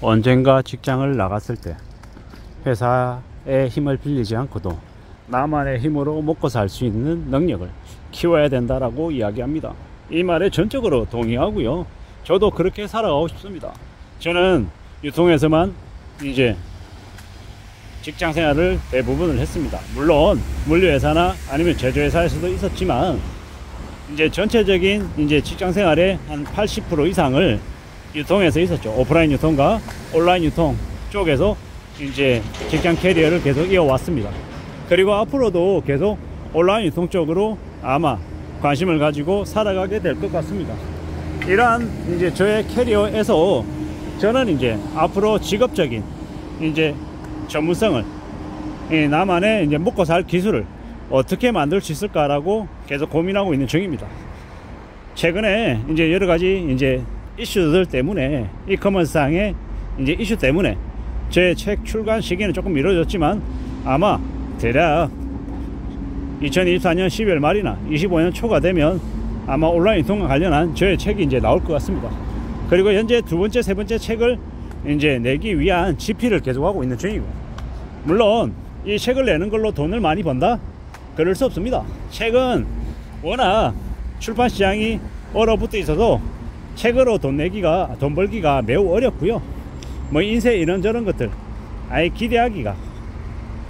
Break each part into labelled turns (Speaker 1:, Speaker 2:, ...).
Speaker 1: 언젠가 직장을 나갔을 때 회사의 힘을 빌리지 않고도 나만의 힘으로 먹고 살 수 있는 능력을 키워야 된다라고 이야기합니다. 이 말에 전적으로 동의하고요. 저도 그렇게 살아가고 싶습니다. 저는 유통에서만 이제 직장 생활을 대부분을 했습니다. 물론 물류회사나 아니면 제조회사에서도 있었지만 이제 전체적인 이제 직장 생활의 한 80% 이상을 유통에서 있었죠. 오프라인 유통과 온라인 유통 쪽에서 이제 직장 캐리어를 계속 이어왔습니다. 그리고 앞으로도 계속 온라인 유통 쪽으로 아마 관심을 가지고 살아가게 될 것 같습니다. 이러한 이제 저의 캐리어에서 저는 이제 앞으로 직업적인 이제 전문성을 나만의 이제 먹고 살 기술을 어떻게 만들 수 있을까라고 계속 고민하고 있는 중입니다. 최근에 이제 여러 가지 이제 이슈들 때문에 이커머스상의 이제 이슈 때문에 제 책 출간 시기는 조금 미뤄졌지만 아마 대략 2024년 12월 말이나 25년 초가 되면 아마 온라인 통과 관련한 저의 책이 이제 나올 것 같습니다. 그리고 현재 두 번째, 세 번째 책을 이제 내기 위한 집필을 계속하고 있는 중이고 물론 이 책을 내는 걸로 돈을 많이 번다? 그럴 수 없습니다. 책은 워낙 출판 시장이 얼어붙어 있어서 책으로 돈 내기가 돈 벌기가 매우 어렵고요. 뭐 인쇄 이런저런 것들 아예 기대하기가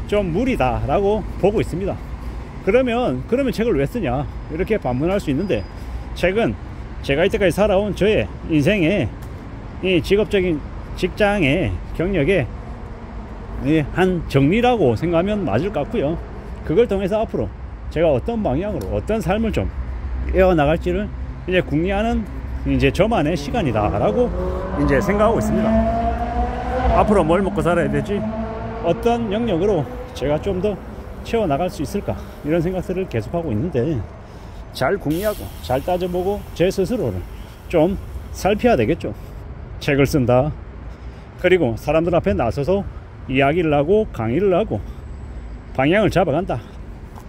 Speaker 1: 좀 무리다 라고 보고 있습니다. 그러면 그러면 책을 왜 쓰냐 이렇게 반문할 수 있는데 책은 제가 이때까지 살아온 저의 인생의 이 직업적인 직장의 경력의 한 정리라고 생각하면 맞을 것 같고요. 그걸 통해서 앞으로 제가 어떤 방향으로 어떤 삶을 좀 이어 나갈지를 이제 궁리하는 이제 저만의 시간이다라고 이제 생각하고 있습니다. 앞으로 뭘 먹고 살아야 되지? 어떤 영역으로 제가 좀 더 채워 나갈 수 있을까? 이런 생각들을 계속하고 있는데 잘 궁리하고 잘 따져보고 제 스스로를 좀 살펴야 되겠죠. 책을 쓴다. 그리고 사람들 앞에 나서서 이야기를 하고 강의를 하고 방향을 잡아간다.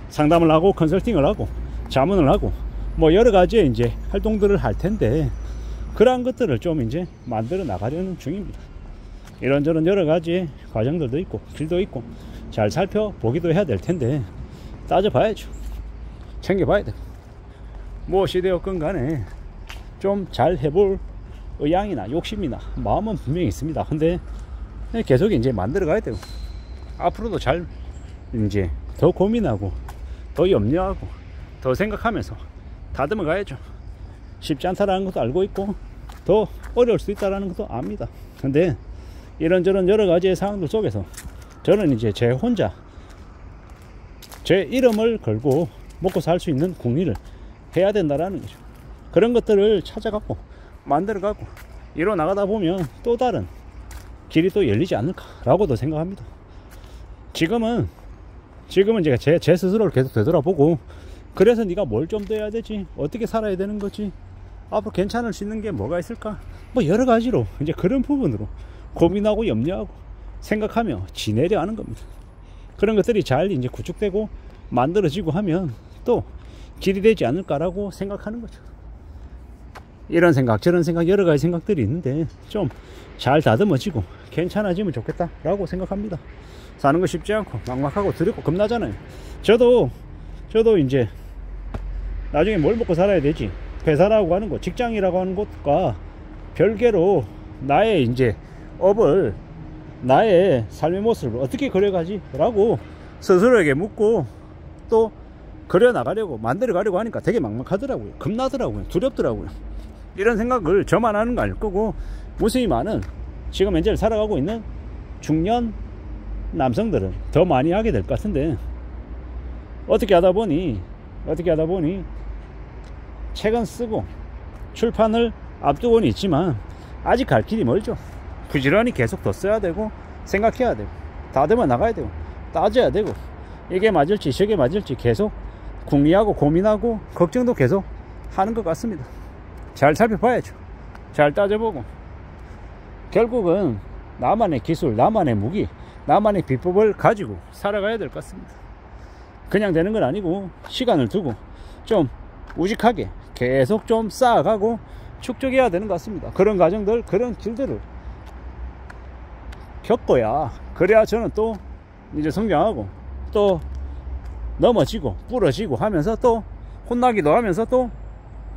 Speaker 1: 상담을 하고 컨설팅을 하고 자문을 하고 뭐 여러 가지 이제 활동들을 할 텐데 그러한 것들을 좀 이제 만들어 나가려는 중입니다. 이런저런 여러 가지 과정들도 있고 길도 있고 잘 살펴보기도 해야 될 텐데 따져봐야죠. 챙겨봐야 돼. 무엇이 되었건 간에 좀 잘 해볼 의향이나 욕심이나 마음은 분명히 있습니다. 근데 계속 이제 만들어 가야 되고 앞으로도 잘 이제 더 고민하고 더 염려하고 더 생각하면서 다듬어 가야죠. 쉽지 않다라는 것도 알고 있고 더 어려울 수 있다라는 것도 압니다. 근데 이런저런 여러 가지의 상황들 속에서 저는 이제 제 혼자 제 이름을 걸고 먹고 살 수 있는 국리를 해야 된다라는 거죠. 그런 것들을 찾아갖고 만들어가고 이뤄 나가다 보면 또 다른 길이 또 열리지 않을까라고도 생각합니다. 지금은 지금은 제가 제, 제 스스로를 계속 되돌아보고 그래서 네가 뭘 좀 더 해야 되지 어떻게 살아야 되는 거지 앞으로 괜찮을 수 있는 게 뭐가 있을까 뭐 여러 가지로 이제 그런 부분으로 고민하고 염려하고 생각하며 지내려 하는 겁니다. 그런 것들이 잘 이제 구축되고 만들어지고 하면 또 길이 되지 않을까라고 생각하는 거죠. 이런 생각, 저런 생각, 여러 가지 생각들이 있는데 좀 잘 다듬어지고 괜찮아지면 좋겠다 라고 생각합니다. 사는 거 쉽지 않고 막막하고 두렵고 겁나잖아요. 저도 저도 이제 나중에 뭘 먹고 살아야 되지? 회사라고 하는 것, 직장이라고 하는 것과 별개로 나의 이제 업을 나의 삶의 모습을 어떻게 그려가지? 라고 스스로에게 묻고 또 그려나가려고 만들어 가려고 하니까 되게 막막하더라고요. 겁나더라고요. 두렵더라고요. 이런 생각을 저만 하는 거 아닐 거고 무수히 많은 지금 현재 살아가고 있는 중년 남성들은 더 많이 하게 될 것 같은데 어떻게 하다 보니 어떻게 하다 보니 책은 쓰고 출판을 앞두고는 있지만 아직 갈 길이 멀죠. 부지런히 계속 더 써야 되고 생각해야 되고 다듬어 나가야 되고 따져야 되고 이게 맞을지 저게 맞을지 계속 궁리하고 고민하고 걱정도 계속 하는 것 같습니다. 잘 살펴봐야죠. 잘 따져보고. 결국은 나만의 기술 나만의 무기 나만의 비법을 가지고 살아가야 될 것 같습니다. 그냥 되는 건 아니고 시간을 두고 좀 우직하게 계속 좀 쌓아가고 축적해야 되는 것 같습니다 그런 과정들 그런 길들을 겪어야 그래야 저는 또 이제 성장하고 또 넘어지고 부러지고 하면서 또 혼나기도 하면서 또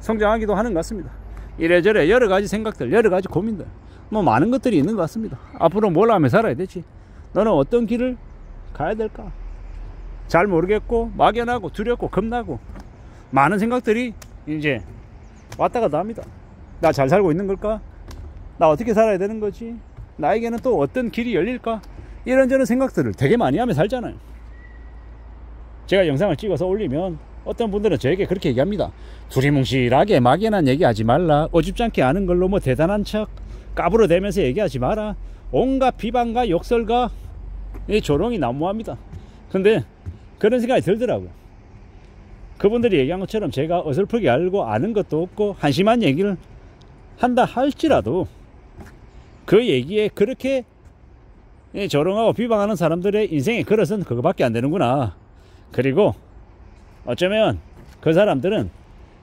Speaker 1: 성장하기도 하는 것 같습니다. 이래저래 여러 가지 생각들, 여러 가지 고민들, 뭐 많은 것들이 있는 것 같습니다. 앞으로 뭘 하며 살아야 되지? 너는 어떤 길을 가야 될까? 잘 모르겠고, 막연하고, 두렵고, 겁나고, 많은 생각들이 이제 왔다 갔다 합니다. 나 잘 살고 있는 걸까? 나 어떻게 살아야 되는 거지? 나에게는 또 어떤 길이 열릴까? 이런저런 생각들을 되게 많이 하며 살잖아요. 제가 영상을 찍어서 올리면 어떤 분들은 저에게 그렇게 얘기합니다. 두리뭉실하게 막연한 얘기하지 말라. 어줍잖게 아는 걸로 뭐 대단한 척 까불어대면서 얘기하지 마라. 온갖 비방과 욕설과 이 조롱이 난무합니다. 근데 그런 생각이 들더라고요. 그분들이 얘기한 것처럼 제가 어설프게 알고 아는 것도 없고 한심한 얘기를 한다 할지라도 그 얘기에 그렇게 조롱하고 비방하는 사람들의 인생의 그릇은 그거밖에 안 되는구나. 그리고 어쩌면 그 사람들은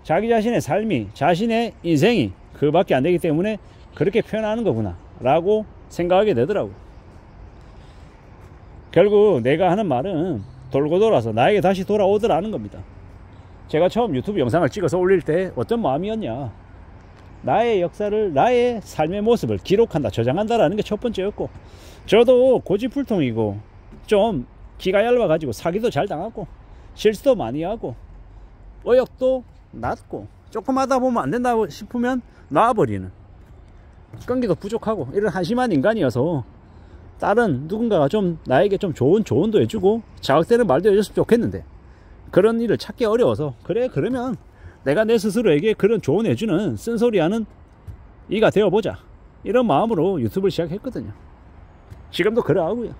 Speaker 1: 자기 자신의 삶이 자신의 인생이 그밖에 안 되기 때문에 그렇게 표현하는 거구나 라고 생각하게 되더라고 결국 내가 하는 말은 돌고 돌아서 나에게 다시 돌아오더라는 겁니다 제가 처음 유튜브 영상을 찍어서 올릴 때 어떤 마음이었냐? 나의 역사를 나의 삶의 모습을 기록한다 저장한다 라는 게 첫 번째였고 저도 고집불통이고 좀 기가 얇아 가지고 사기도 잘 당하고 실수도 많이 하고 어역도 낮고 조금 하다 보면 안 된다 고 싶으면 놔버리는 끈기도 부족하고 이런 한심한 인간이어서 다른 누군가가 좀 나에게 좀 좋은 조언도 해주고 자극되는 말도 해줬으면 좋겠는데 그런 일을 찾기 어려워서 그래 그러면 내가 내 스스로에게 그런 조언 해주는 쓴소리하는 이가 되어보자. 이런 마음으로 유튜브를 시작했거든요. 지금도 그러하고요.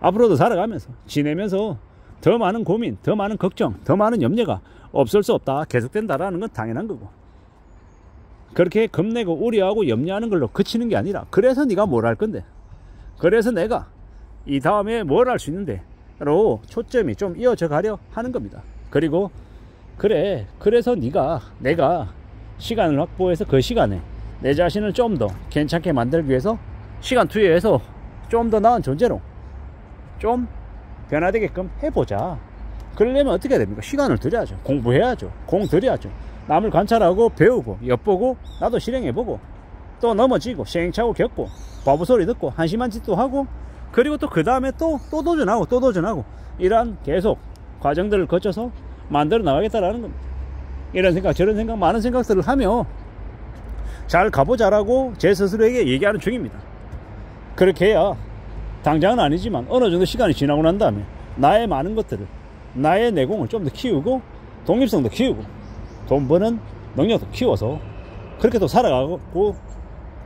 Speaker 1: 앞으로도 살아가면서 지내면서 더 많은 고민, 더 많은 걱정, 더 많은 염려가 없을 수 없다. 계속된다라는 건 당연한 거고. 그렇게 겁내고 우려하고 염려하는 걸로 그치는 게 아니라 그래서 네가 뭘 할 건데? 그래서 내가 이 다음에 뭘 할 수 있는데 로 초점이 좀 이어져 가려 하는 겁니다 그리고 그래 그래서 네가 내가 시간을 확보해서 그 시간에 내 자신을 좀 더 괜찮게 만들기 위해서 시간 투여해서 좀 더 나은 존재로 좀 변화되게끔 해보자. 그러려면 어떻게 해야 됩니까? 시간을 들여야죠. 공부해야죠. 공 들여야죠. 남을 관찰하고 배우고 엿보고 나도 실행해보고 또 넘어지고 시행착오 겪고 바보 소리 듣고 한심한 짓도 하고 그리고 또 그 다음에 또 또 도전하고 또 도전하고 이러한 계속 과정들을 거쳐서 만들어 나가겠다라는 겁니다. 이런 생각 저런 생각 많은 생각들을 하며 잘 가보자라고 제 스스로에게 얘기하는 중입니다. 그렇게 해야 당장은 아니지만 어느 정도 시간이 지나고 난 다음에 나의 많은 것들을 나의 내공을 좀 더 키우고 독립성도 키우고 돈 버는 능력도 키워서 그렇게 또 살아가고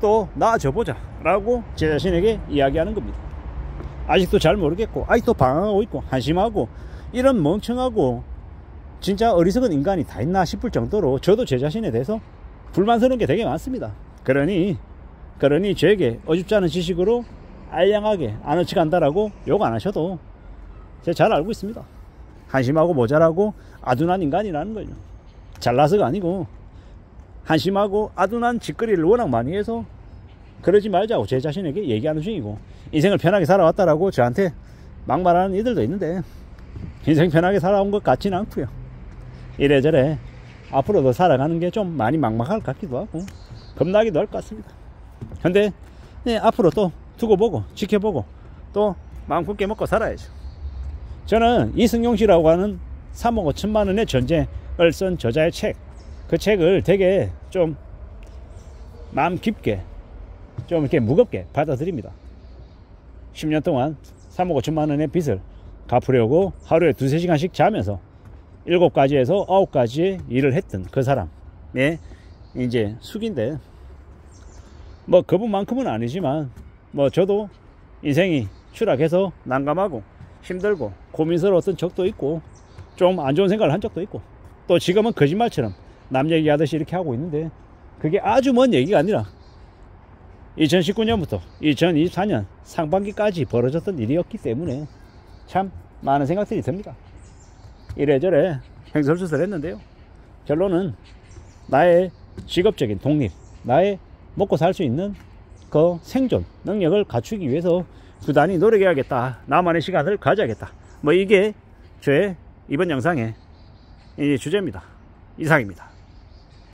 Speaker 1: 또 나아져 보자 라고 제 자신에게 이야기하는 겁니다 아직도 잘 모르겠고 아직도 방황하고 있고 한심하고 이런 멍청하고 진짜 어리석은 인간이 다 있나 싶을 정도로 저도 제 자신에 대해서 불만스러운 게 되게 많습니다 그러니 그러니 저에게 어줍지 않은 지식으로 알량하게 아너치 간다라고 욕 안 하셔도 제가 잘 알고 있습니다. 한심하고 모자라고 아둔한 인간이라는 걸요. 잘나서가 아니고 한심하고 아둔한 짓거리를 워낙 많이 해서 그러지 말자고 제 자신에게 얘기하는 중이고 인생을 편하게 살아왔다라고 저한테 막말하는 이들도 있는데 인생 편하게 살아온 것 같지는 않고요. 이래저래 앞으로도 살아가는 게 좀 많이 막막할 것 같기도 하고 겁나기도 할 것 같습니다. 근데 네, 앞으로 또 두고 보고 지켜보고 또 마음 굳게 먹고 살아야죠. 저는 이승용 씨라고 하는 3억 5천만 원의 전쟁을 쓴 저자의 책, 그 책을 되게 좀 마음 깊게 좀 이렇게 무겁게 받아들입니다. 10년 동안 3억 5천만 원의 빚을 갚으려고 하루에 두세 시간씩 자면서 7가지에서 9가지의 일을 했던 그 사람의 이제 숙인데 뭐 그분만큼은 아니지만 뭐 저도 인생이 추락해서 난감하고 힘들고 고민스러웠던 적도 있고 좀 안 좋은 생각을 한 적도 있고 또 지금은 거짓말처럼 남 얘기하듯이 이렇게 하고 있는데 그게 아주 먼 얘기가 아니라 2019년부터 2024년 상반기까지 벌어졌던 일이었기 때문에 참 많은 생각들이 듭니다. 이래저래 횡설수설 했는데요. 결론은 나의 직업적인 독립, 나의 먹고 살 수 있는 마스터 생존 능력을 갖추기 위해서 부단히 노력해야겠다. 나만의 시간을 가져야겠다. 뭐 이게 저의 이번 영상의 주제입니다. 이상입니다.